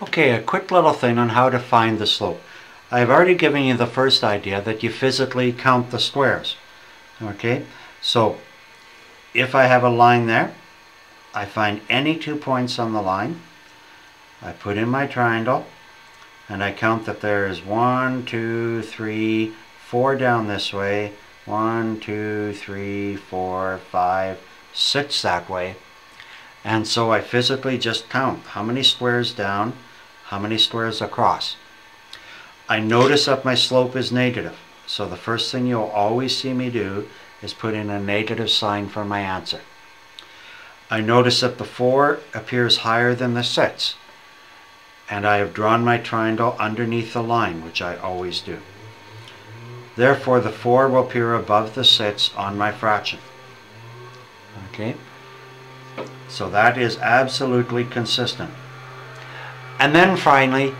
Okay, a quick little thing on how to find the slope. I've already given you the first idea that you physically count the squares. Okay, so if I have a line there, I find any two points on the line, I put in my triangle, and I count that there is one, two, three, four down this way, one, two, three, four, five, six that way. And so I physically just count how many squares down, how many squares across. I notice that my slope is negative. So the first thing you'll always see me do is put in a negative sign for my answer. I notice that the 4 appears higher than the 6. And I have drawn my triangle underneath the line, which I always do. Therefore, the 4 will appear above the 6 on my fraction. Okay? So that is absolutely consistent. And then finally,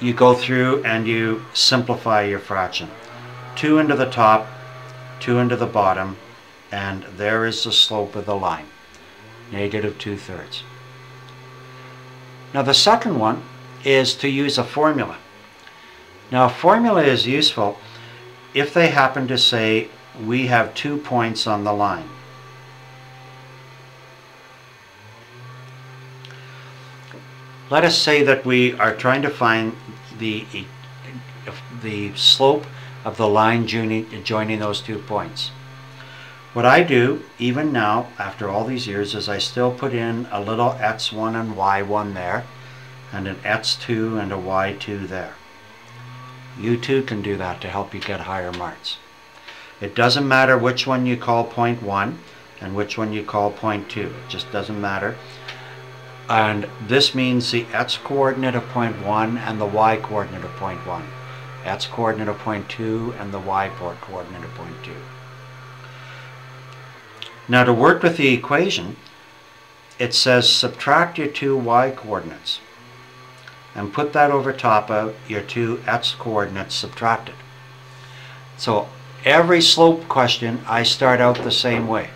you go through and you simplify your fraction. 2 into the top, 2 into the bottom, and there is the slope of the line, negative 2 thirds. Now the second one is to use a formula. Now a formula is useful if they happen to say we have two points on the line. Let us say that we are trying to find the, the slope of the line joining, joining those two points. What I do, even now, after all these years, is I still put in a little x1 and y1 there, and an x2 and a y2 there. You too can do that to help you get higher marks. It doesn't matter which one you call point 1 and which one you call point 2. It just doesn't matter. And this means the x coordinate of point 1 and the y coordinate of point 1. x coordinate of point 2 and the y coordinate of point 2. Now to work with the equation, it says subtract your two y coordinates and put that over top of your two x coordinates subtracted. So every slope question I start out the same way.